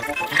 Let's.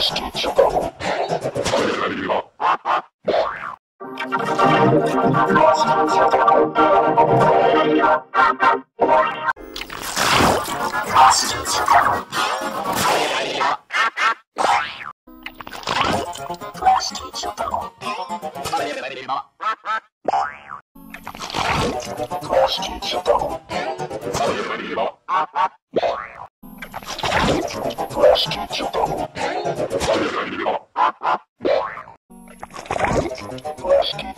Lost each other. Plastic